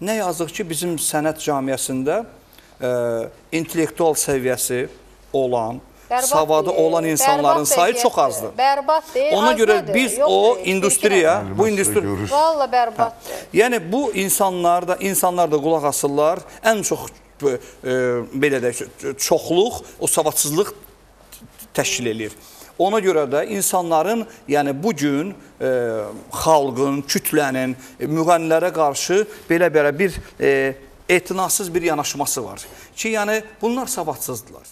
nə yazıq ki, bizim sənət camiyyəsində ə, intellektual səviyyəsi olan, Bərbad savadı deyil, olan insanların sayı çox azdır. Bərbad deyil, Ona görə nədir? biz Yox o deyil, industriya, bu industri. Valla bərbaddır. Yəni bu insanlar da insanlar da qulaq asırlar. Ən çox e, e, belə deyək, çoxluq o savadsızlıq təşkil eləyir. Ona görə də insanların, yəni bu gün e, xalqın, kütlənin e, müğənnilərə qarşı belə-belə bir e, etinasız bir yanaşması var. Ki, yəni bunlar savadsızdılar.